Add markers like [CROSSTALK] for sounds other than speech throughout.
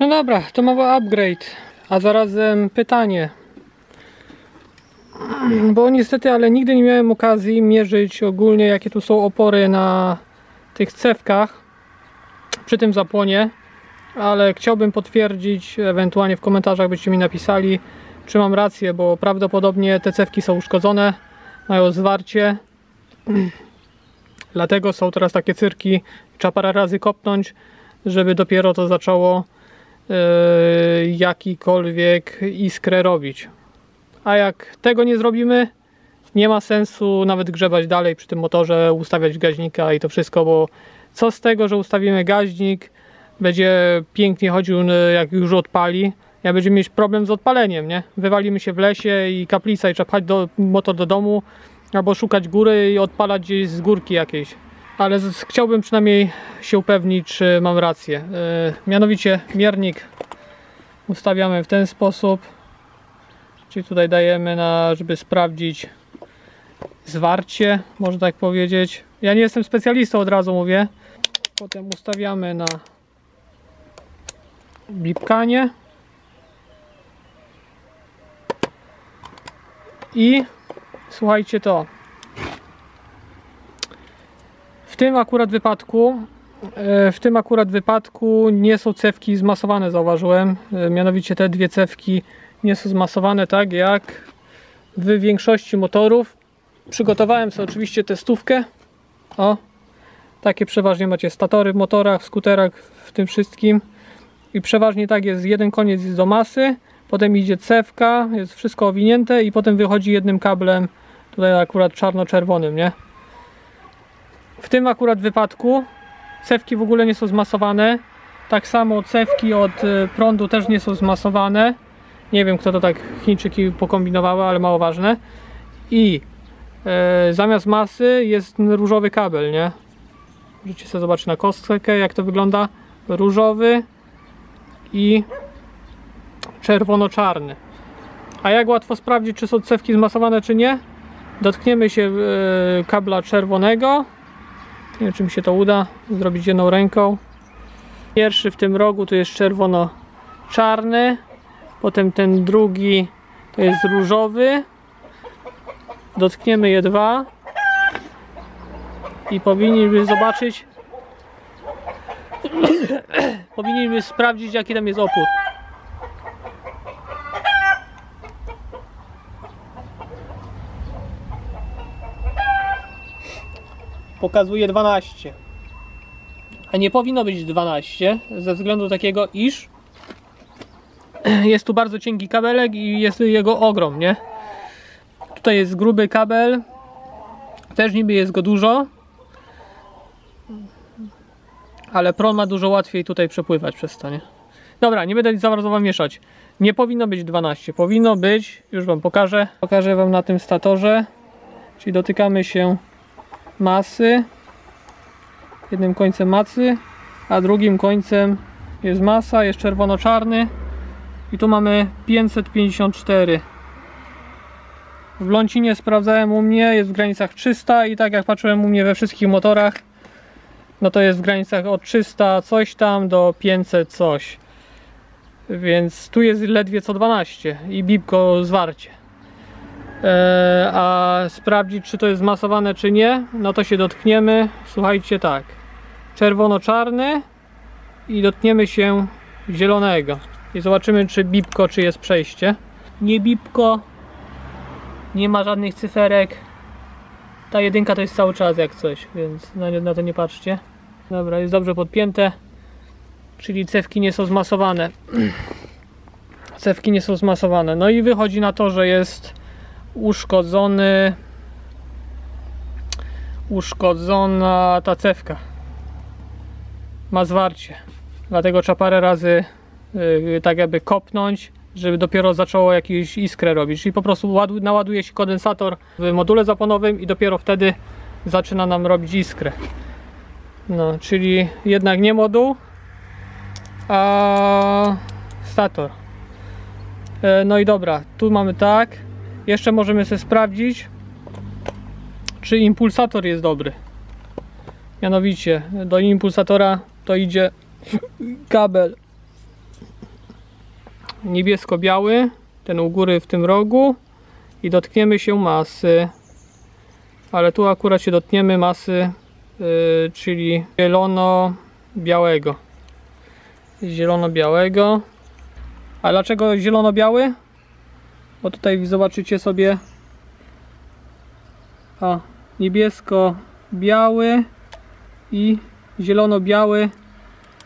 No dobra, to mały upgrade, a zarazem pytanie. Bo niestety, ale nigdy nie miałem okazji mierzyć ogólnie jakie tu są opory na tych cewkach przy tym zapłonie, ale chciałbym potwierdzić, ewentualnie w komentarzach byście mi napisali, czy mam rację, bo prawdopodobnie te cewki są uszkodzone, mają zwarcie, [CLEARS THROAT] dlatego są teraz takie cyrki, trzeba parę razy kopnąć, żeby dopiero to zaczęło jakikolwiek iskrę robić. A jak tego nie zrobimy, nie ma sensu nawet grzebać dalej przy tym motorze, ustawiać gaźnika i to wszystko, bo co z tego, że ustawimy gaźnik, będzie pięknie chodził, jak już odpali, jak będziemy mieć problem z odpaleniem, nie? Wywalimy się w lesie i kaplica i trzeba pchać do, motor do domu, albo szukać góry i odpalać gdzieś z górki jakiejś. Ale chciałbym przynajmniej się upewnić, czy mam rację. Yy, mianowicie miernik ustawiamy w ten sposób. Czyli tutaj dajemy na, żeby sprawdzić zwarcie, można tak powiedzieć. Ja nie jestem specjalistą, od razu mówię. Potem ustawiamy na blipkanie. I słuchajcie to. W tym akurat wypadku e, w tym akurat wypadku nie są cewki zmasowane, zauważyłem. E, Mianowicie te dwie cewki nie są zmasowane tak jak w większości motorów. Przygotowałem sobie oczywiście testówkę. O, takie przeważnie macie statory w motorach, w skuterach, w tym wszystkim. I przeważnie tak jest, jeden koniec jest do masy, potem idzie cewka, jest wszystko owinięte i potem wychodzi jednym kablem, tutaj akurat czarno-czerwonym, nie? W tym akurat wypadku cewki w ogóle nie są zmasowane. Tak samo cewki od y, prądu też nie są zmasowane. Nie wiem kto to tak Chińczyki pokombinowały, ale mało ważne. I e, zamiast masy jest różowy kabel, nie? Możecie sobie zobaczyć na kostkę jak to wygląda. Różowy i czerwono-czarny. A jak łatwo sprawdzić, czy są cewki zmasowane, czy nie? Dotkniemy się e, kabla czerwonego. Nie wiem, czy mi się to uda zrobić jedną ręką. Pierwszy w tym rogu to jest czerwono-czarny. Potem ten drugi to jest różowy. Dotkniemy je dwa. I powinniśmy zobaczyć. [COUGHS] powinniśmy sprawdzić, jaki tam jest opór. Pokazuje 12. A nie powinno być 12 ze względu takiego, iż jest tu bardzo cienki kabelek i jest jego ogrom, nie? Tutaj jest gruby kabel, też niby jest go dużo, ale prąd ma dużo łatwiej tutaj przepływać przez to, nie? Dobra, nie będę za bardzo wam mieszać. Nie powinno być 12, powinno być, już wam pokażę, pokażę wam na tym statorze, czyli dotykamy się masy, jednym końcem masy, a drugim końcem jest masa, jest czerwono-czarny, i tu mamy 554 w Lącinie sprawdzałem u mnie jest w granicach 300 i tak jak patrzyłem u mnie we wszystkich motorach no to jest w granicach od 300 coś tam do 500 coś. Więc tu jest ledwie co 12 i bibko zwarcie a sprawdzić czy to jest zmasowane czy nie no to się dotkniemy. Słuchajcie tak. Czerwono-czarny i dotkniemy się zielonego. I zobaczymy czy bipko czy jest przejście. Nie bipko nie ma żadnych cyferek. Ta jedynka to jest cały czas jak coś więc na, na to nie patrzcie. Dobra jest dobrze podpięte. Czyli cewki nie są zmasowane. [CLEARS THROAT] Cewki nie są zmasowane. No i wychodzi na to, że jest uszkodzony uszkodzona ta cewka ma zwarcie. Dlatego trzeba parę razy yy, tak jakby kopnąć żeby dopiero zaczęło jakieś iskrę robić. Czyli po prostu ładu, naładuje się kondensator w module zaponowym i dopiero wtedy zaczyna nam robić iskrę no czyli jednak nie moduł a stator. E, no i dobra tu mamy tak jeszcze możemy sobie sprawdzić czy impulsator jest dobry mianowicie do impulsatora to idzie kabel niebiesko-biały, ten u góry w tym rogu i dotkniemy się masy. Ale tu akurat się dotkniemy masy, yy, czyli zielono-białego. Zielono-białego. A dlaczego zielono-biały? Bo tutaj zobaczycie sobie a, niebiesko-biały i zielono-biały,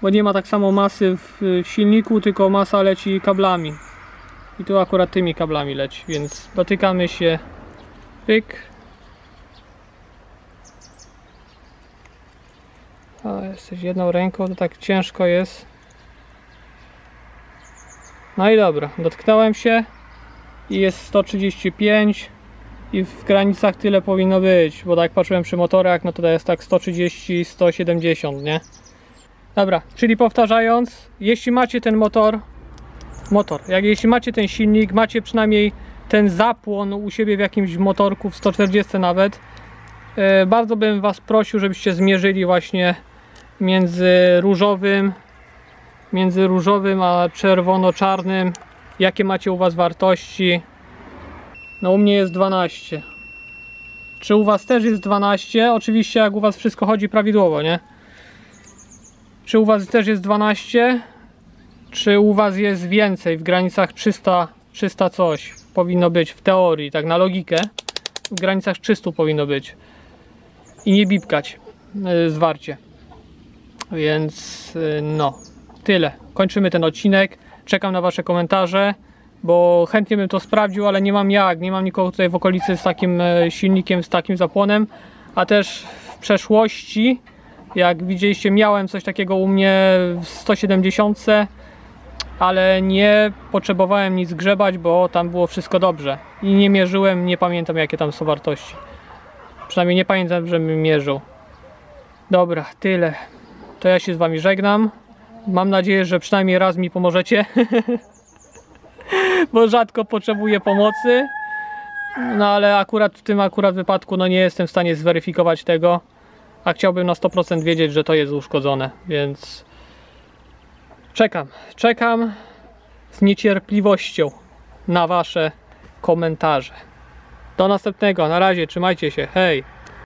bo nie ma tak samo masy w, silniku, tylko masa leci kablami. I tu akurat tymi kablami leci, więc dotykamy się. Pyk. A, jesteś jedną ręką, to tak ciężko jest. No i dobra, dotknąłem się i jest 135 i w granicach tyle powinno być, bo tak patrzyłem przy motorach, no to jest tak 130, 170, nie? Dobra, czyli powtarzając, jeśli macie ten motor, motor, jak jeśli macie ten silnik, macie przynajmniej ten zapłon u siebie w jakimś motorku, w 140 nawet, e, bardzo bym Was prosił, żebyście zmierzyli właśnie między różowym, między różowym a czerwono-czarnym, jakie macie u Was wartości. No u mnie jest 12. Czy u Was też jest 12? Oczywiście jak u Was wszystko chodzi prawidłowo, nie? Czy u Was też jest 12? Czy u Was jest więcej w granicach 300, 300 coś? Powinno być w teorii, tak na logikę. W granicach 300 powinno być. I nie bipkać yy, zwarcie. Więc yy, no, tyle. Kończymy ten odcinek. Czekam na Wasze komentarze, bo chętnie bym to sprawdził, ale nie mam jak. Nie mam nikogo tutaj w okolicy z takim e, silnikiem, z takim zapłonem. A też w przeszłości, jak widzieliście, miałem coś takiego u mnie w 170, ale nie potrzebowałem nic grzebać, bo tam było wszystko dobrze. I nie mierzyłem, nie pamiętam jakie tam są wartości. Przynajmniej nie pamiętam, żebym mierzył. Dobra, tyle. To ja się z Wami żegnam. Mam nadzieję, że przynajmniej raz mi pomożecie. [LAUGHS] Bo rzadko potrzebuję pomocy. No ale akurat w tym akurat wypadku no nie jestem w stanie zweryfikować tego. A chciałbym na 100% wiedzieć, że to jest uszkodzone, więc czekam, czekam z niecierpliwością na Wasze komentarze. Do następnego, na razie, trzymajcie się, hej!